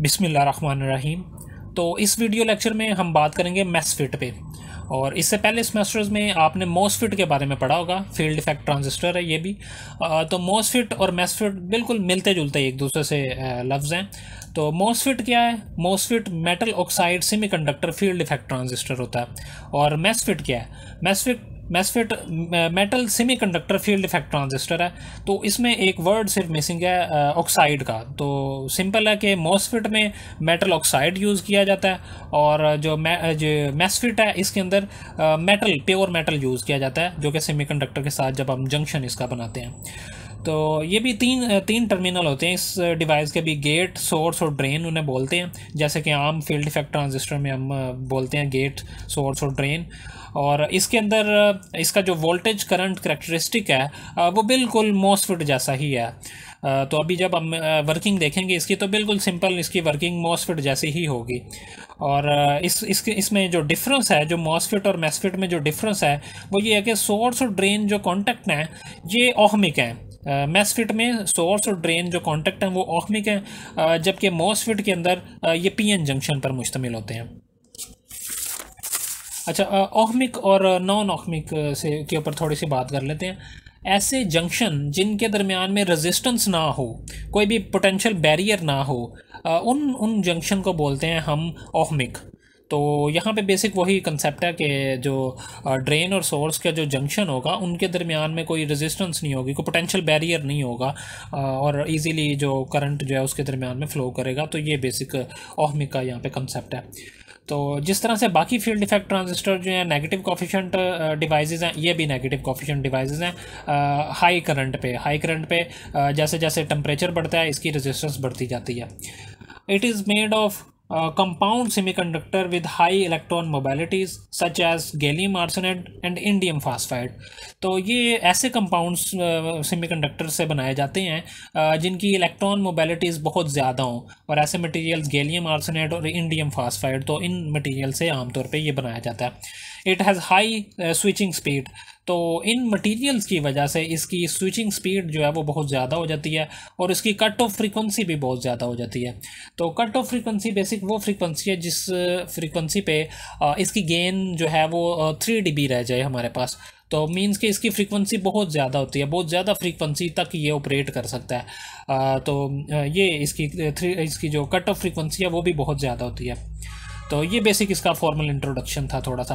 बिसमीम तो इस वीडियो लेक्चर में हम बात करेंगे मैसफिट पे। और इससे पहले इस सेमेस्टर्स में आपने मोसफिट के बारे में पढ़ा होगा, फ़ील्ड इफ़ेक्ट ट्रांजिस्टर है ये भी। तो मोसफिट और मैसफिट बिल्कुल मिलते जुलते एक दूसरे से लफ्ज़ हैं। तो मोसफिट क्या है? MOSFET metal oxide semiconductor field effect transistor होता है। और मैसफिट क्या है? MESFET MESFET metal semiconductor field effect transistor है तो इसमें एक वर्ड सिर्फ़ मिसिंग है ऑक्साइड का। तो सिंपल है कि मॉसफिट में मेटल ऑक्साइड यूज़ किया जाता है और जो मैसफिट है, इसके अंदर मेटल प्योर मेटल यूज़ किया जाता है, जो कि सेमीकंडक्टर के साथ जब हम जंक्शन इसका बनाते हैं। तो ये भी तीन तीन टर्मिनल होते हैं। इस डिवाइस के भी गेट सोर्स और ड्रेन उन्हें बोलते हैं। जैसे कि आम फ़ील्ड इफ़ेक्ट ट्रांजिस्टर में हम बोलते हैं गेट सोर्स और ड्रेन और इसके अंदर इसका जो वोल्टेज करंट करेक्टरिस्टिक है वो बिल्कुल मोसफिट जैसा ही है। तो अभी जब हम वर्किंग देखेंगे इसकी तो बिल्कुल सिंपल इसकी वर्किंग मोसफिट जैसी ही होगी। और इस, इसके, इसमें जो डिफरेंस है, जो मॉसफिट और मैसफिट में जो डिफरेंस है, वो ये है कि सोर्स और ड्रेन जो कॉन्टेक्ट हैं, ये ओहमिक हैं। मैसफिट में सोर्स और ड्रेन जो कॉन्टेक्ट हैं वो ओहमिक हैं जबकि मॉसफिट के अंदर ये पीएन जंक्शन पर मुश्तमिल होते हैं। अच्छा ओहमिक और नॉन ओहमिक से, के ऊपर थोड़ी सी बात कर लेते हैं। ऐसे जंक्शन जिनके दरमियान में रेजिस्टेंस ना हो, कोई भी पोटेंशियल बैरियर ना हो उन उन जंक्शन को बोलते हैं हम ओहमिक तो यहाँ पे बेसिक वही कंसेप्ट है कि जो ड्रेन और सोर्स का जो जंक्शन होगा, उनके दरमियान में कोई रेजिस्टेंस नहीं होगी, कोई पोटेंशियल बैरियर नहीं होगा और इजीली जो करंट जो है उसके दरमियान में फ़्लो करेगा। तो ये बेसिक ओहमिक का यहाँ पे कंसेप्ट है। तो जिस तरह से बाकी फ़ील्ड इफ़ेक्ट ट्रांजिस्टर जो है नेगेटिव कॉफिशेंट डिवाइसेस हैं, ये भी नेगेटिव कॉफिशेंट डिवाइसेस हैं। हाई करंट पे हाई करंट पे जैसे जैसे टेम्परेचर बढ़ता है, इसकी रेजिस्टेंस बढ़ती जाती है। It is made of compound semiconductor with high electron mobilities such as gallium arsenide and indium phosphide. तो ये ऐसे कंपाउंड्स सेमीकंडक्टर से बनाए जाते हैं uh, जिनकी इलेक्ट्रॉन मोबिलिटीज़ बहुत ज़्यादा हों। और ऐसे मटेरियल्स गैलियम आर्सेनाइड और इंडियम फास्फाइड तो इन मटेरियल से आमतौर पर ये बनाया जाता है। It has high switching speed तो इन मटेरियल्स की वजह से इसकी स्विचिंग स्पीड जो है वो बहुत ज़्यादा हो जाती है और इसकी कट ऑफ़ फ्रीक्वेंसी भी बहुत ज़्यादा हो जाती है। तो कट ऑफ़ फ्रीक्वेंसी बेसिक वो फ्रीक्वेंसी है जिस फ्रीक्वेंसी पे इसकी गेन जो है वो थ्री डीबी रह जाए हमारे पास। तो मीन्स कि इसकी फ्रीक्वेंसी बहुत ज़्यादा होती है बहुत ज़्यादा फ्रीक्वेंसी तक ये ऑपरेट कर सकता है। आ, तो ये इसकी थ्री इसकी जो कट ऑफ़ फ्रीक्वेंसी है वो भी बहुत ज़्यादा होती है। तो ये बेसिक इसका फॉर्मल इंट्रोडक्शन था थोड़ा सा।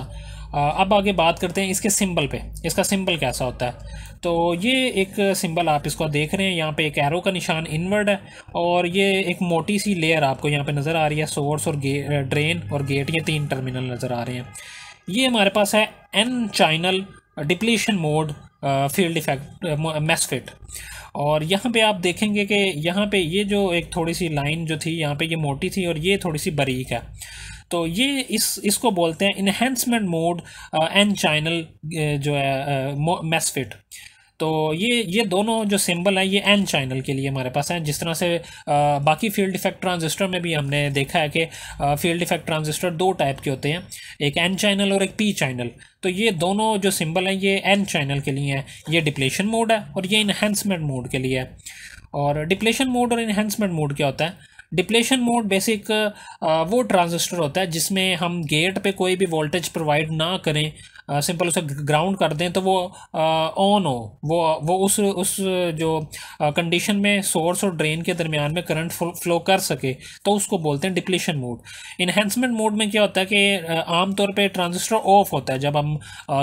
अब आगे बात करते हैं इसके सिंबल पे। इसका सिंबल कैसा होता है? तो ये एक सिंबल आप इसको देख रहे हैं, यहाँ पे एक एरो का निशान इनवर्ड है, और ये एक मोटी सी लेयर आपको यहाँ पे नज़र आ रही है सोर्स और ड्रेन और गेट ये तीन टर्मिनल नज़र आ रहे हैं। ये हमारे पास है N channel depletion mode field effect MESFET और यहाँ पे आप देखेंगे कि यहाँ पे ये जो एक थोड़ी सी लाइन जो थी, यहाँ पे ये मोटी थी और ये थोड़ी सी बारीक है। तो ये इस इसको बोलते हैं इन्हेंसमेंट मोड एंड चैनल जो है मेसफिट तो ये ये दोनों जो सिंबल हैं ये एन चैनल के लिए हमारे पास हैं। जिस तरह से आ, बाकी फ़ील्ड इफ़ेक्ट ट्रांजिस्टर में भी हमने देखा है कि फ़ील्ड इफ़ेक्ट ट्रांजिस्टर दो टाइप के होते हैं। एक एन चैनल और एक पी चैनल तो ये दोनों जो सिंबल हैं ये एन चैनल के लिए हैं। ये डिप्लेशन मोड है और ये इन्हेंसमेंट मोड के लिए है। और डिप्लेशन मोड और इन्हेंसमेंट मोड क्या होता है? डिप्लेशन मोड बेसिक वो ट्रांजिस्टर होता है जिसमें हम गेट पे कोई भी वोल्टेज प्रोवाइड ना करें। सिंपल उसे ग्राउंड कर दें तो वो ऑन हो। वो वो उस उस जो कंडीशन में सोर्स और ड्रेन के दरमियान में करंट फ्लो कर सके तो उसको बोलते हैं डिप्लीशन मोड इन्हेंसमेंट मोड में क्या होता है कि आमतौर पे ट्रांजिस्टर ऑफ़ होता है। जब हम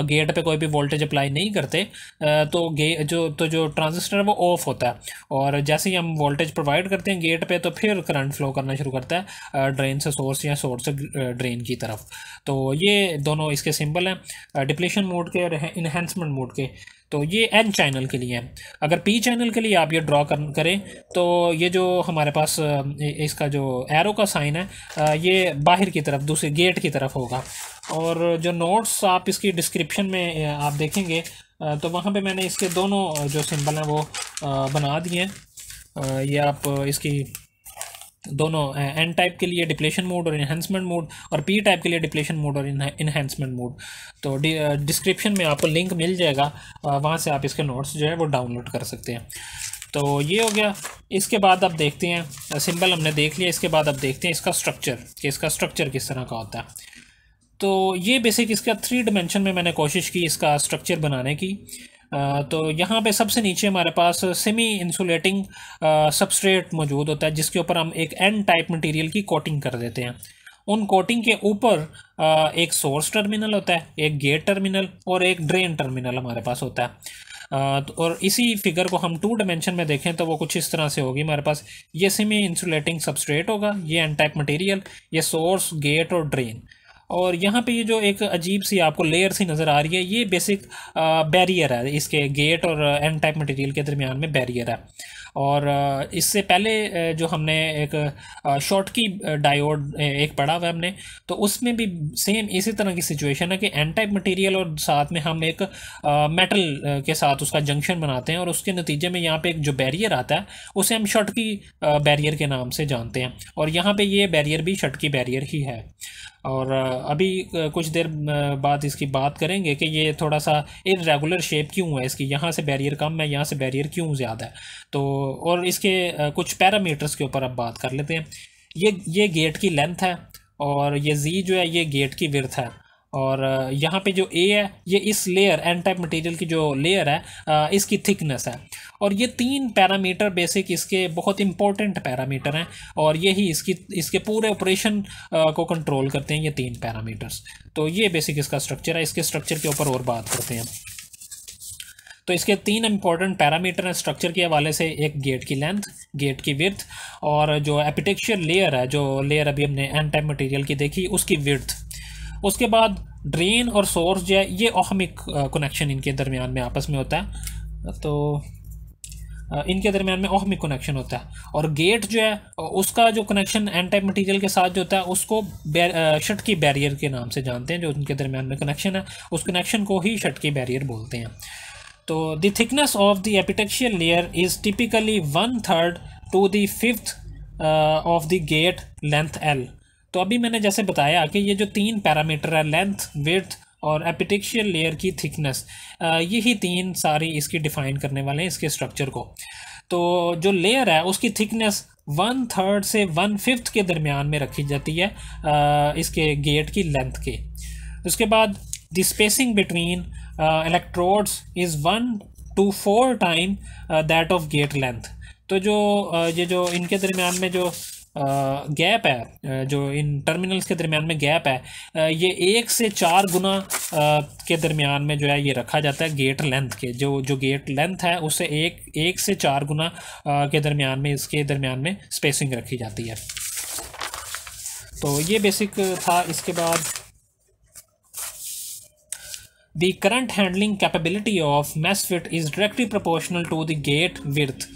गेट पे कोई भी वोल्टेज अप्लाई नहीं करते तो गे, जो तो जो ट्रांजिस्टर वो ऑफ़ होता है। और जैसे ही हम वोल्टेज प्रोवाइड करते हैं गेट पे तो फिर करंट फ्लो करना शुरू करता है ड्रेन से सोर्स या सोर्स से ड्रेन की तरफ़। तो ये दोनों इसके सिंबल हैं। डिप्लेशन मोड के और इन्हेंसमेंट मोड के। तो ये एन चैनल के लिए है। अगर पी चैनल के लिए आप ये ड्रॉ कर, करें तो ये जो हमारे पास इसका जो एरो का साइन है ये बाहर की तरफ़, दूसरे गेट की तरफ़ होगा। और जो नोट्स आप इसकी डिस्क्रिप्शन में आप देखेंगे तो वहाँ पे मैंने इसके दोनों जो सिंबल हैं वो बना दिए हैं। ये आप इसकी दोनों एन टाइप के लिए डिप्लेशन मोड और इन्हेंसमेंट मोड और पी टाइप के लिए डिप्लेशन मोड और इन्हेंसमेंट मोड तो डिस्क्रिप्शन में आपको लिंक मिल जाएगा वहाँ से आप इसके नोट्स जो है वो डाउनलोड कर सकते हैं। तो ये हो गया। इसके बाद आप देखते हैं सिंबल हमने देख लिया, इसके बाद आप देखते हैं इसका स्ट्रक्चर कि इसका स्ट्रक्चर किस तरह का होता है। तो ये बेसिक इसका थ्री डिमेंशन में मैंने कोशिश की इसका स्ट्रक्चर बनाने की। तो यहाँ पे सबसे नीचे हमारे पास सेमी इंसुलेटिंग सबस्ट्रेट मौजूद होता है, जिसके ऊपर हम एक एन टाइप मटेरियल की कोटिंग कर देते हैं। उन कोटिंग के ऊपर एक सोर्स टर्मिनल होता है, एक गेट टर्मिनल और एक ड्रेन टर्मिनल हमारे पास होता है। तो और इसी फिगर को हम टू डायमेंशन में देखें तो वो कुछ इस तरह से होगी हमारे पास। ये सेमी इंसुलेटिंग सबस्ट्रेट होगा, ये एन टाइप मटेरियल ये सोर्स गेट और ड्रेन और यहाँ पे ये जो एक अजीब सी आपको लेयर सी नज़र आ रही है, ये बेसिक बैरियर है। इसके गेट और एन टाइप मटेरियल के दरमियान में बैरियर है। और इससे पहले जो हमने एक शॉर्ट की डायोड एक पढ़ा हुआ हमने तो उसमें भी सेम इसी तरह की सिचुएशन है कि एन टाइप मटेरियल और साथ में हम एक मेटल के साथ उसका जंक्शन बनाते हैं और उसके नतीजे में यहाँ पे एक जो बैरियर आता है, उसे हम शॉर्ट की बैरियर के नाम से जानते हैं। और यहाँ पे ये बैरियर भी शॉर्ट की बैरियर ही है। और अभी कुछ देर बाद इसकी बात करेंगे कि ये थोड़ा सा इरेगुलर शेप क्यों है इसकी? यहाँ से बैरियर कम है, यहाँ से बैरियर क्यों ज़्यादा है? तो और इसके कुछ पैरामीटर्स के ऊपर अब बात कर लेते हैं। ये ये गेट की लेंथ है, और ये जी जो है, ये गेट की विर्थ है। और यहाँ पे जो ए है, ये इस लेयर एन टाइप मटेरियल की जो लेयर है इसकी थिकनेस है। और ये तीन पैरामीटर बेसिक इसके बहुत इंपॉर्टेंट पैरामीटर हैं, और यही इसकी, इसके पूरे ऑपरेशन को कंट्रोल करते हैं ये तीन पैरामीटर्स तो ये बेसिक इसका स्ट्रक्चर है। इसके स्ट्रक्चर के ऊपर और बात करते हैं। तो इसके तीन इंपॉर्टेंट पैरामीटर हैं स्ट्रक्चर के हवाले से, एक गेट की लेंथ गेट की विर्थ और जो एपिटेक्चर लेयर है, जो लेयर अभी हमने एन टाइप मटेरियल की देखी, उसकी विर्थ उसके बाद ड्रेन और सोर्स जो है, ये ओहमिक कनेक्शन इनके दरमियान में आपस में होता है। तो इनके दरमियान में ओहमिक कनेक्शन होता है। और गेट जो है उसका जो कनेक्शन एन टाइप मटीरियल के साथ जो होता है, उसको शट की बैरियर के नाम से जानते हैं, जो उनके दरमियान में कनेक्शन है। उस कनेक्शन को ही शट की बैरियर बोलते हैं। तो the thickness of the epitaxial layer is typically one third to the fifth of the gate length L तो अभी मैंने जैसे बताया कि ये जो तीन पैरामीटर है लेंथ विर्थ और एपिटिक्शियल लेयर की थिकनेस यही तीन सारी इसकी डिफ़ाइन करने वाले हैं, इसके स्ट्रक्चर को। तो जो लेयर है, उसकी थिकनेस वन थर्ड से वन फिफ्थ के दरमियान में रखी जाती है इसके गेट की लेंथ के। उसके बाद the spacing between electrodes is one to four time that of gate length तो जो ये जो इनके दरमियान में जो गैप है जो इन टर्मिनल्स के दरमियान में गैप है ये एक से चार गुना के दरमियान में जो है ये रखा जाता है गेट लेंथ के। जो जो गेट लेंथ है, उसे एक एक से चार गुना के दरमियान में, इसके दरमियान में स्पेसिंग रखी जाती है। तो ये बेसिक था, इसके बाद the current handling capability of MESFET is directly proportional to the gate width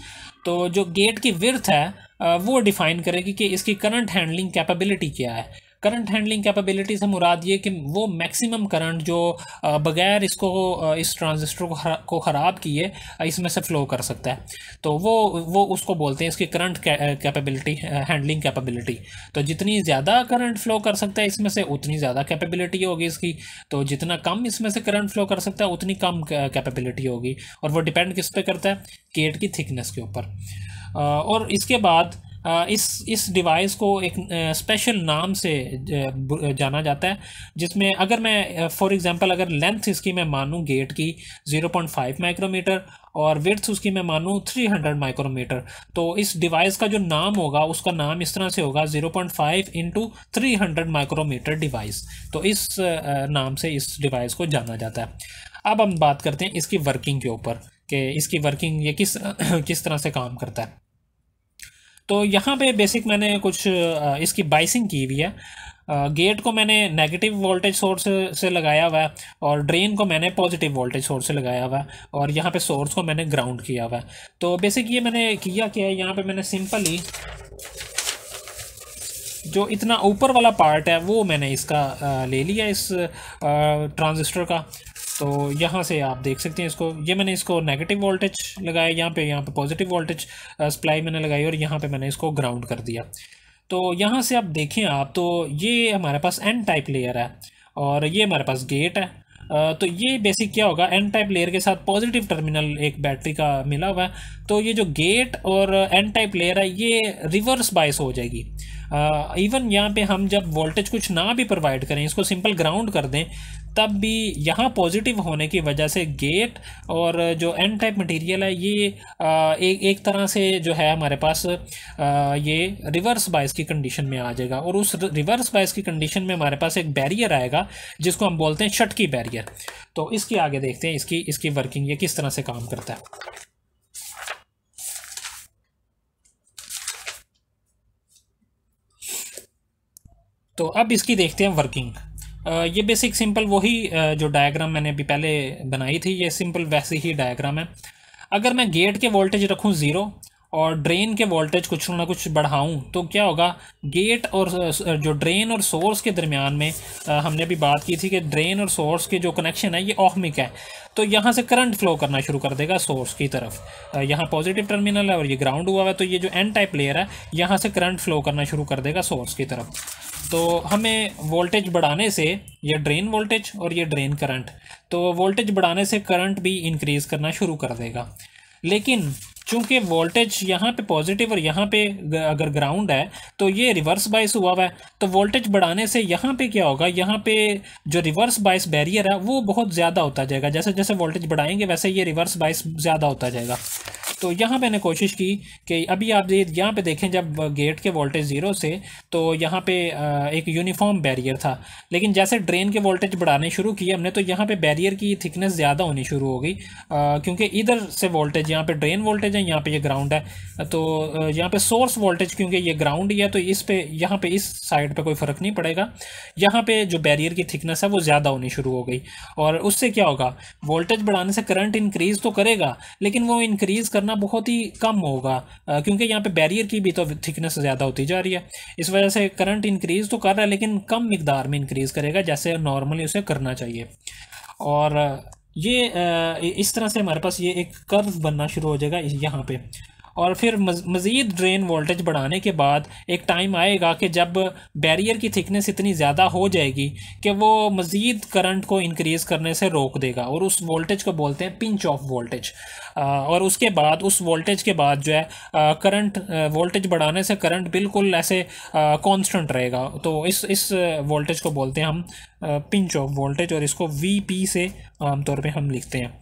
तो जो गेट की विर्थ है वो डिफ़ाइन करेगी कि इसकी करंट हैंडलिंग कैपेबिलिटी क्या है। करंट हैंडलिंग कैपेबिलिटी से मुराद ये कि वो मैक्सिमम करंट जो बगैर इसको इस ट्रांजिस्टर को ख़राब किए इसमें से फ़्लो कर सकता है। तो वो वो उसको बोलते हैं इसकी करंट कैपेबिलिटी हैंडलिंग कैपेबिलिटी तो जितनी ज़्यादा करंट फ़्लो कर सकता है इसमें से उतनी ज़्यादा कैपेबिलिटी होगी इसकी। तो जितना कम इसमें से करंट फ़्लो कर सकता है, उतनी कम कैपेबिलिटी होगी। और वो डिपेंड किस पे करता है? गेट की थिकनेस के ऊपर। और इसके बाद इस इस डिवाइस को एक स्पेशल नाम से जाना जाता है, जिसमें अगर मैं फॉर एग्जांपल अगर लेंथ इसकी मैं मानूँ गेट की 0.5 माइक्रोमीटर और विर्थ उसकी मैं मानूँ 300 माइक्रोमीटर तो इस डिवाइस का जो नाम होगा, उसका नाम इस तरह से होगा 0.5 point five into three micrometer device तो इस नाम से इस डिवाइस को जाना जाता है। अब हम बात करते हैं इसकी वर्किंग के ऊपर, कि इसकी वर्किंग ये किस किस तरह से काम करता है। तो यहाँ पे बेसिक मैंने कुछ इसकी बाइसिंग की हुई है। गेट को मैंने नेगेटिव वोल्टेज सोर्स से लगाया हुआ है और ड्रेन को मैंने पॉजिटिव वोल्टेज सोर्स से लगाया हुआ है और यहाँ पे सोर्स को मैंने ग्राउंड किया हुआ है। तो बेसिक ये मैंने किया क्या है? यहाँ पे मैंने सिंपली जो इतना ऊपर वाला पार्ट है, वो मैंने इसका ले लिया इस ट्रांजिस्टर का। तो यहाँ से आप देख सकते हैं इसको। ये मैंने इसको नेगेटिव वोल्टेज लगाया, यहाँ पे यहाँ पे पॉजिटिव वोल्टेज सप्लाई मैंने लगाई और यहाँ पे मैंने इसको ग्राउंड कर दिया। तो यहाँ से आप देखें आप तो ये हमारे पास एन टाइप लेयर है और ये हमारे पास गेट है। तो ये बेसिक क्या होगा? एन टाइप लेयर के साथ पॉजिटिव टर्मिनल एक बैटरी का मिला हुआ है। तो ये जो गेट और एन टाइप लेयर है, ये रिवर्स बायस हो जाएगी। इवन यहाँ पे हम जब वोल्टेज कुछ ना भी प्रोवाइड करें, इसको सिंपल ग्राउंड कर दें तब भी यहाँ पॉजिटिव होने की वजह से गेट और जो एन टाइप मटेरियल है, ये एक एक तरह से जो है हमारे पास ये रिवर्स बायस की कंडीशन में आ जाएगा। और उस रिवर्स बायस की कंडीशन में हमारे पास एक बैरियर आएगा, जिसको हम बोलते हैं शटकी बैरियर तो इसकी आगे देखते हैं, इसकी इसकी वर्किंग ये किस तरह से काम करता है। तो अब इसकी देखते हैं वर्किंग ये बेसिक सिंपल वही जो डायग्राम मैंने अभी पहले बनाई थी, ये सिंपल वैसी ही डायग्राम है। अगर मैं गेट के वोल्टेज रखूँ ज़ीरो और ड्रेन के वोल्टेज कुछ ना कुछ बढ़ाऊं तो क्या होगा? गेट और जो ड्रेन और सोर्स के दरमियान में हमने अभी बात की थी कि ड्रेन और सोर्स के जो कनेक्शन है, ये ऑहमिक है। तो यहाँ से करंट फ्लो करना शुरू कर देगा सोर्स की तरफ़। यहाँ पॉजिटिव टर्मिनल है और ये ग्राउंड हुआ है तो ये जो एन टाइप लेयर है, यहाँ से करंट फ्लो करना शुरू कर देगा सोर्स की तरफ़। तो हमें वोल्टेज बढ़ाने से ये ड्रेन वोल्टेज और ये ड्रेन करंट तो वोल्टेज बढ़ाने से करंट भी इंक्रीज़ करना शुरू कर देगा। लेकिन चूँकि वोल्टेज यहाँ पे पॉजिटिव और यहाँ पे अगर ग्राउंड है तो ये रिवर्स बाइस हुआ हुआ है। तो वोल्टेज बढ़ाने से यहाँ पे क्या होगा, यहाँ पे जो रिवर्स बाइस बैरियर है, वो बहुत ज़्यादा होता जाएगा। जैसे जैसे वोल्टेज बढ़ाएँगे, वैसे ये रिवर्स बाइस ज़्यादा होता जाएगा। तो यहाँ मैंने कोशिश की कि अभी आप यहाँ पे देखें, जब गेट के वोल्टेज ज़ीरो से तो यहाँ पे एक यूनिफॉर्म बैरियर था। लेकिन जैसे ड्रेन के वोल्टेज बढ़ाने शुरू किए हमने तो यहाँ पे बैरियर की थिकनेस ज़्यादा होनी शुरू हो गई क्योंकि इधर से वोल्टेज, यहाँ पे ड्रेन वोल्टेज है, यहाँ पे ये ग्राउंड है। तो यहाँ पे सोर्स वोल्टेज, क्योंकि ये ग्राउंड ही है तो इस पे, यहाँ पे इस साइड पे कोई फ़र्क नहीं पड़ेगा। यहाँ पे जो बैरियर की थिकनेस है, वो ज़्यादा होनी शुरू हो गई। और उससे क्या होगा? वोल्टेज बढ़ाने से करंट इंक्रीज़ तो करेगा, लेकिन वो इंक्रीज़ करना करना बहुत ही कम होगा। क्योंकि यहाँ पे बैरियर की भी तो थिकनेस ज़्यादा होती जा रही है। इस वजह से करंट इंक्रीज़ तो कर रहा है, लेकिन कम मकदार में इंक्रीज़ करेगा, जैसे नॉर्मली उसे करना चाहिए। और ये इस तरह से हमारे पास ये एक कर्व बनना शुरू हो जाएगा यहाँ पे। और फिर मज़ीद ड्रेन वोल्टेज बढ़ाने के बाद एक टाइम आएगा कि जब बैरियर की थिकनेस इतनी ज़्यादा हो जाएगी कि वो मज़ीद करंट को इंक्रीज़ करने से रोक देगा और उस वोल्टेज को बोलते हैं पिंच ऑफ़ वोल्टेज और उसके बाद, उस वोल्टेज के बाद जो है करंट वोल्टेज बढ़ाने से करंट बिल्कुल ऐसे कांस्टेंट रहेगा। तो इस इस वोल्टेज को बोलते हैं हम पिंच ऑफ़ वोल्टेज और इसको वी पी से आमतौर पे हम लिखते हैं।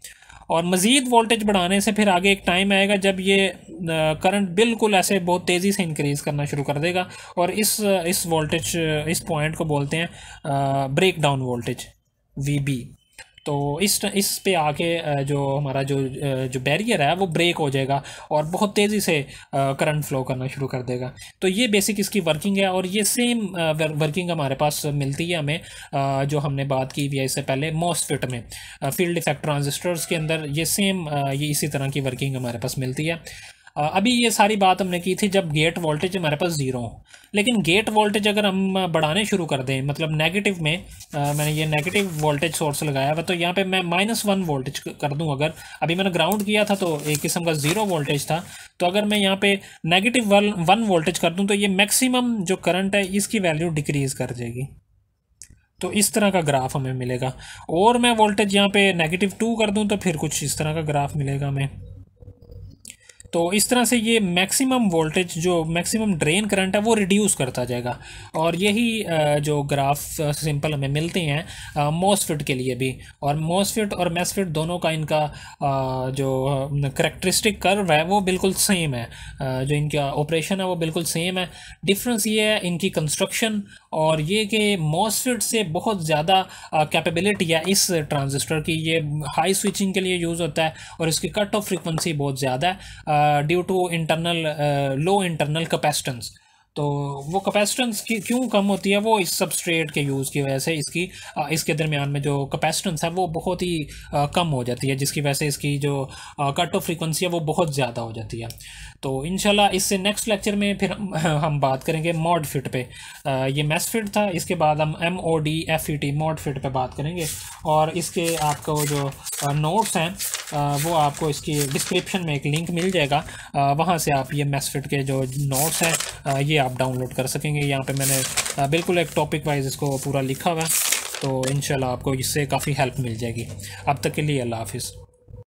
और मज़ीद वोल्टेज बढ़ाने से फिर आगे एक टाइम आएगा जब ये करंट बिल्कुल ऐसे बहुत तेज़ी से इंक्रीज़ करना शुरू कर देगा। और इस इस वोल्टेज इस पॉइंट को बोलते हैं break down voltage V B तो इस इस पे आके जो हमारा जो जो बैरियर है, वो ब्रेक हो जाएगा और बहुत तेज़ी से करंट फ्लो करना शुरू कर देगा। तो ये बेसिक इसकी वर्किंग है और ये सेम वर्किंग हमारे पास मिलती है हमें जो हमने बात की है इससे पहले मॉसफिट में। फ़ील्ड इफ़ेक्ट ट्रांजिस्टर्स के अंदर ये सेम ये इसी तरह की वर्किंग हमारे पास मिलती है। अभी ये सारी बात हमने की थी जब गेट वोल्टेज हमारे पास ज़ीरो हो। लेकिन गेट वोल्टेज अगर हम बढ़ाने शुरू कर दें मतलब नेगेटिव में आ, मैंने ये नेगेटिव वोल्टेज सोर्स लगाया हुआ तो यहाँ पे मैं माइनस वन वोल्टेज कर दूँ अगर। अभी मैंने ग्राउंड किया था तो एक किस्म का ज़ीरो वोल्टेज था तो अगर मैं यहाँ पे नेगेटिव वन वन वोल्टेज कर दूँ तो ये मैक्सिमम जो करंट है इसकी वैल्यू डिक्रीज़ कर जाएगी तो इस तरह का ग्राफ हमें मिलेगा। और मैं वोल्टेज यहाँ पे नेगेटिव टू कर दूँ तो फिर कुछ इस तरह का ग्राफ मिलेगा हमें। तो इस तरह से ये मैक्सिमम वोल्टेज जो मैक्सिमम ड्रेन करंट है, वो रिड्यूस करता जाएगा। और यही जो ग्राफ सिंपल हमें मिलते हैं मोसफिट के लिए भी। और मोसफिट और मैसफिट दोनों का इनका जो करेक्टरिस्टिक कर्व है, वो बिल्कुल सेम है। जो इनका ऑपरेशन है, वो बिल्कुल सेम है। डिफरेंस ये है इनकी कंस्ट्रक्शन और ये कि मोसफिट से बहुत ज़्यादा कैपेबिलिटी है इस ट्रांजिस्टर की। ये हाई स्विचिंग के लिए यूज़ होता है और इसकी कट ऑफ़ फ्रिक्वेंसी बहुत ज़्यादा है। Due to internal low internal capacitance तो वो कैपेसिटेंस की क्यों कम होती है? वो इस सबस्ट्रेट के यूज़ की वजह से इसकी इसके दरमियान में जो कैपेसिटेंस है वो बहुत ही कम हो जाती है, जिसकी वजह से इसकी जो कट ऑफ़ फ्रीक्वेंसी है वो बहुत ज़्यादा हो जाती है। तो इनशाला इससे नेक्स्ट लेक्चर में फिर हम, हम बात करेंगे मॉड फिट पे। ये मैस फिट था इसके बाद हम M O D F E T MODFET पे बात करेंगे। और इसके आपको जो नोट्स हैं वो आपको इसकी डिस्क्रिप्शन में एक लिंक मिल जाएगा। वहाँ से आप ये मैस फिट के जो नोट्स हैं ये आप डाउनलोड कर सकेंगे। यहाँ पे मैंने बिल्कुल एक टॉपिक वाइज इसको पूरा लिखा हुआ है। तो इन आपको इससे काफ़ी हेल्प मिल जाएगी। अब तक के लिए अल्लाह हाफिज़।